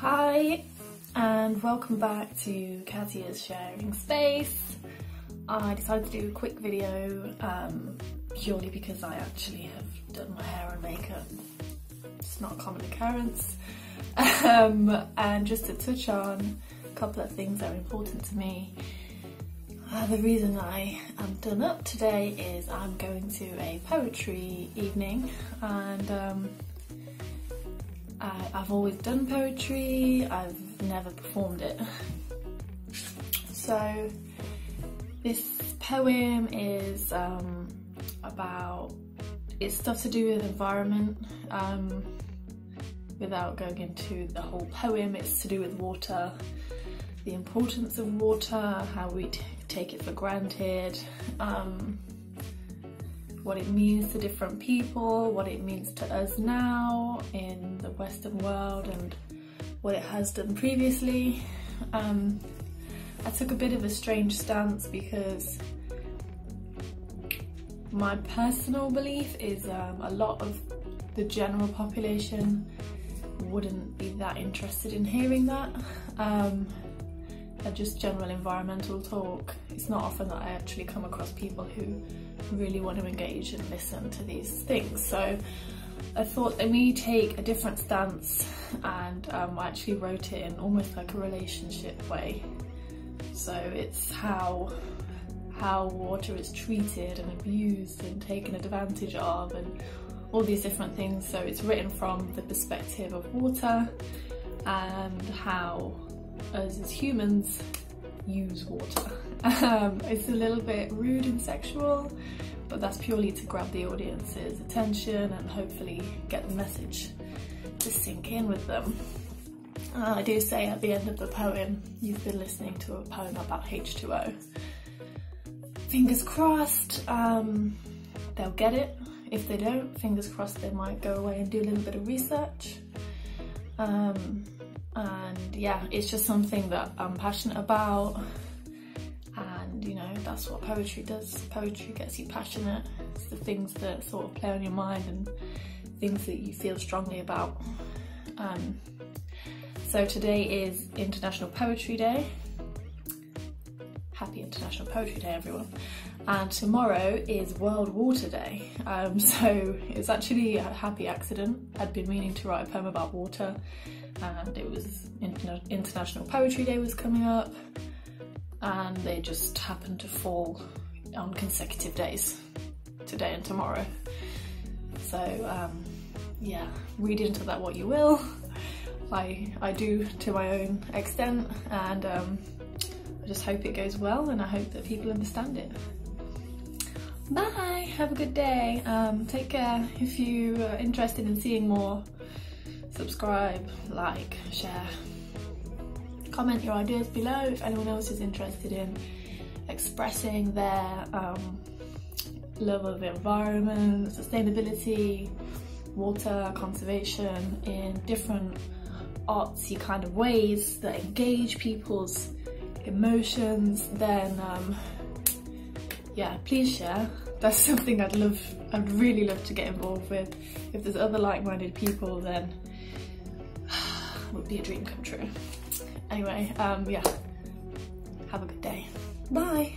Hi and welcome back to Katia's Sharing Space. I decided to do a quick video um, purely because I actually have done my hair and makeup. It's not a common occurrence. Um, and just to touch on a couple of things that are important to me. Uh, the reason I am done up today is I'm going to a poetry evening and um, I, I've always done poetry, I've never performed it. So this poem is um, about, it's stuff to do with environment. Um, without going into the whole poem, it's to do with water, the importance of water, how we take it for granted, um, what it means to different people, what it means to us now in the Western world and what it has done previously. Um, I took a bit of a strange stance because my personal belief is um, a lot of the general population wouldn't be that interested in hearing that. Um, and just general environmental talk. It's not often that I actually come across people who really want to engage and listen to these things. So I thought let me take a different stance and um, I actually wrote it in almost like a relationship way. So it's how how water is treated and abused and taken advantage of and all these different things. So it's written from the perspective of water and how us as humans use water. Um, it's a little bit rude and sexual, but that's purely to grab the audience's attention and hopefully get the message to sink in with them. Uh, I do say at the end of the poem, you've been listening to a poem about H2O. Fingers crossed, um, they'll get it if they don't, fingers crossed they might go away and do a little bit of research. Um, and yeah, it's just something that I'm passionate about. And you know, that's what poetry does. Poetry gets you passionate. It's the things that sort of play on your mind and things that you feel strongly about. Um, so today is International Poetry Day. Happy International Poetry Day, everyone and tomorrow is World Water Day. Um, so it's actually a happy accident. I'd been meaning to write a poem about water and it was Interna International Poetry Day was coming up and they just happened to fall on consecutive days, today and tomorrow. So um, yeah, read into that what you will. I, I do to my own extent and um, just hope it goes well and I hope that people understand it. Bye, have a good day. Um, take care. If you are interested in seeing more, subscribe, like, share. Comment your ideas below if anyone else is interested in expressing their um, love of the environment, sustainability, water conservation in different artsy kind of ways that engage people's emotions, then um, yeah, please share. That's something I'd love, I'd really love to get involved with. If there's other like-minded people, then it would be a dream come true. Anyway, um, yeah, have a good day. Bye.